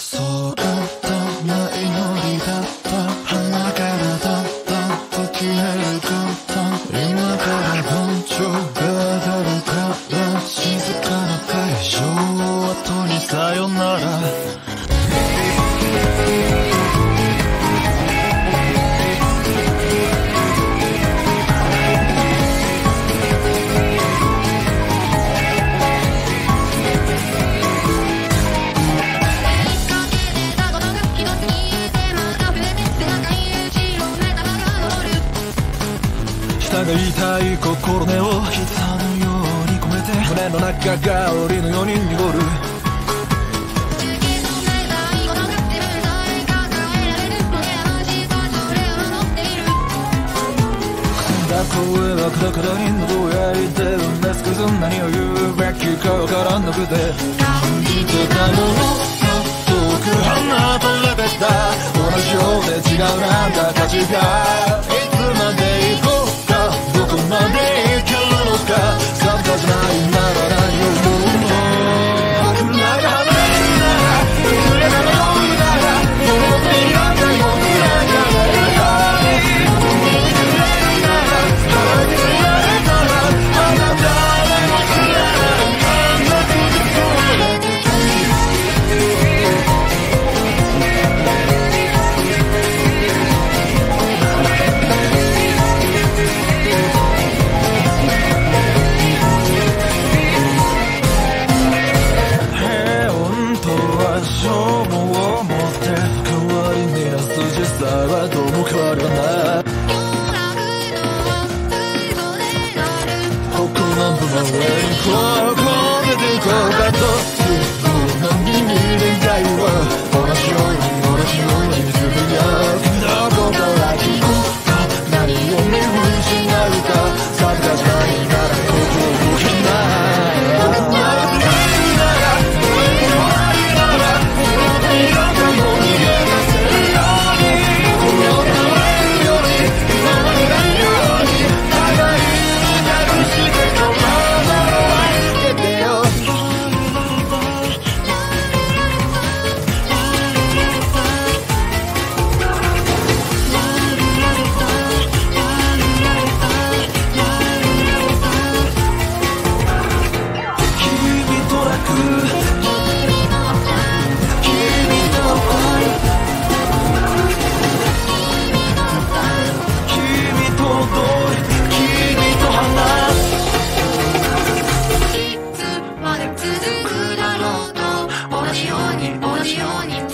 そうだったないのりだった花からだったと消えるかった今から本調が上がるから静かな会場後にさよなら。下が痛い心根を膝のように込めて胸の中が檻のように濁る。だ声はカラカラに喉を焼いてるんですけど何を言うべきかわからなくて感じてたものが遠く離れてた同じようで違うなんだ。価値がはどうも変わらない。ここの部の上にこうこう出ていこうかと。不幸の耳でたいように